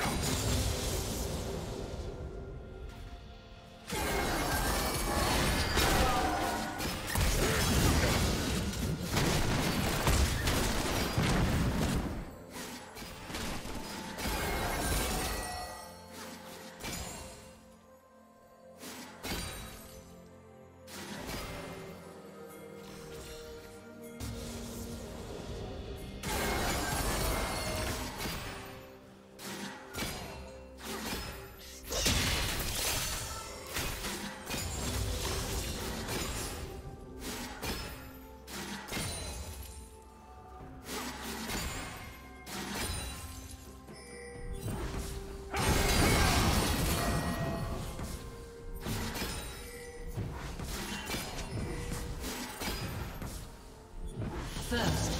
Go! First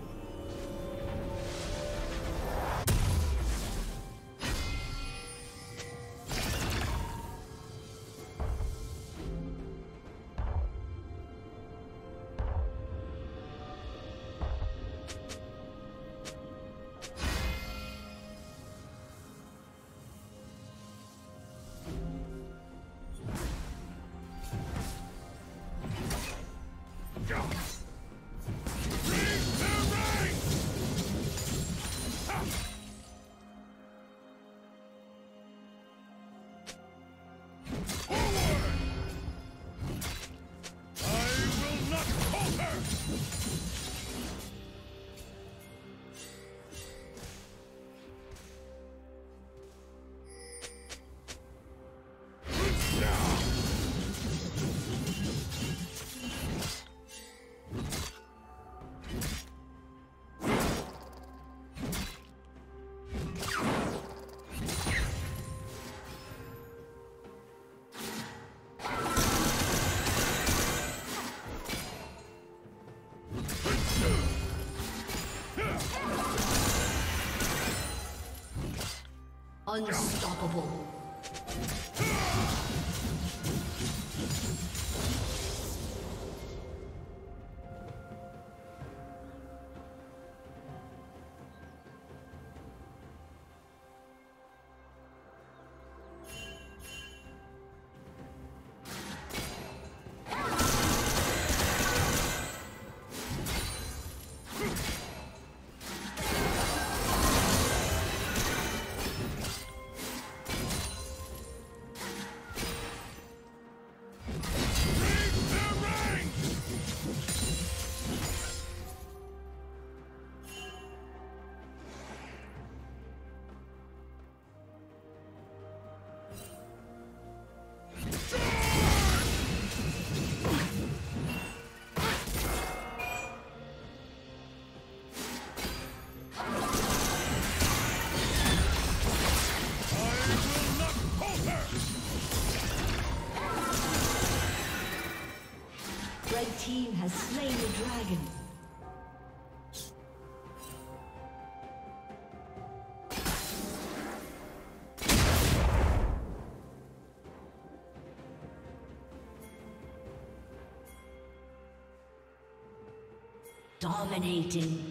Unstoppable. Dominating.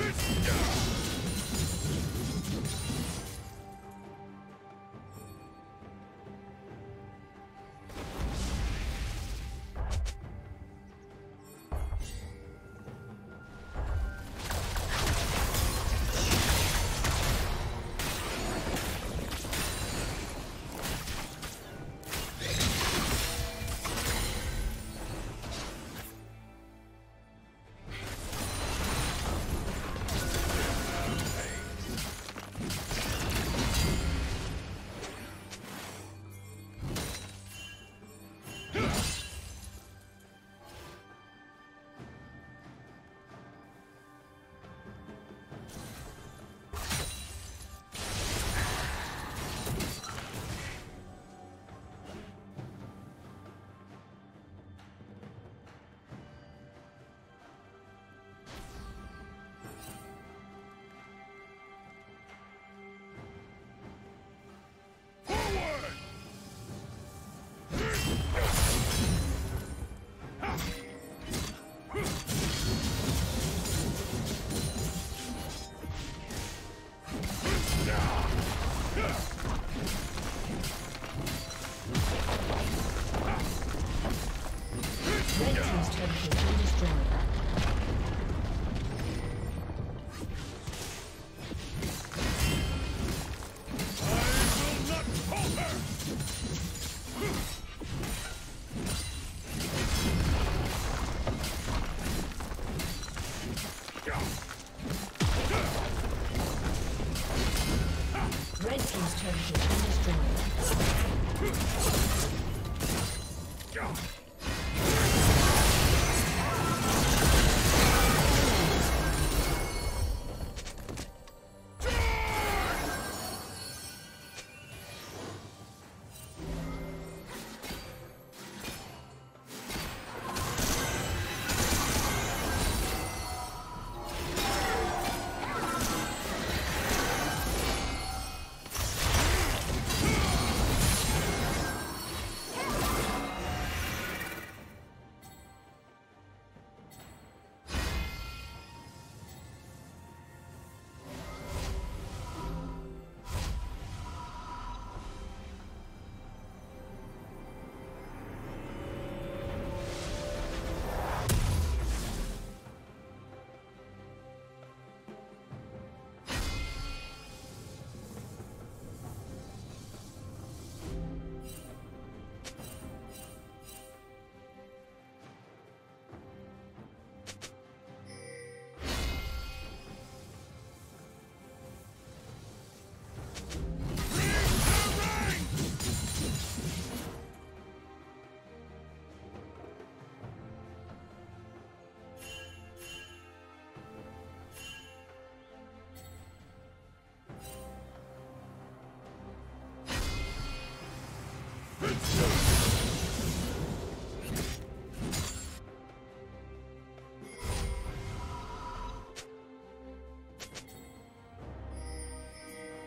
It's done!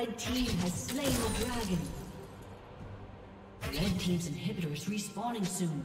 Red team has slain the dragon. Red team's inhibitor is respawning soon.